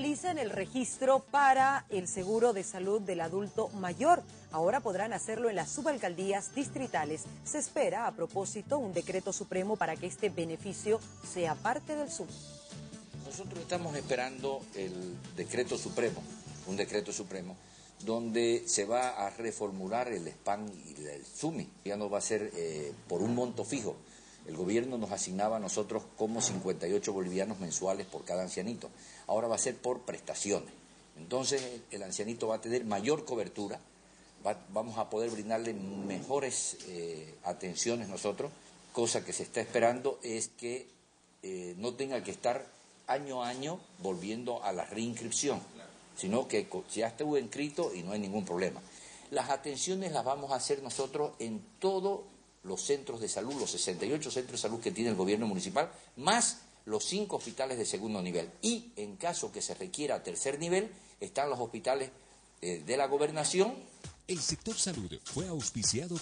Realizan el registro para el seguro de salud del adulto mayor. Ahora podrán hacerlo en las subalcaldías distritales. Se espera, a propósito, un decreto supremo para que este beneficio sea parte del SUM. Nosotros estamos esperando el decreto supremo, un decreto supremo, donde se va a reformular el SPAN y el SUMI. Ya no va a ser eh, por un monto fijo. El gobierno nos asignaba a nosotros como 58 bolivianos mensuales por cada ancianito. Ahora va a ser por prestaciones. Entonces el ancianito va a tener mayor cobertura, vamos a poder brindarle mejores eh, atenciones nosotros. Cosa que se está esperando es que eh, no tenga que estar año a año volviendo a la reinscripción, sino que ya estuvo inscrito y no hay ningún problema. Las atenciones las vamos a hacer nosotros en todos los centros de salud, los 68 centros de salud que tiene el gobierno municipal, más los cinco hospitales de segundo nivel. Y en caso que se requiera tercer nivel, están los hospitales eh, de la gobernación. El sector salud fue auspiciado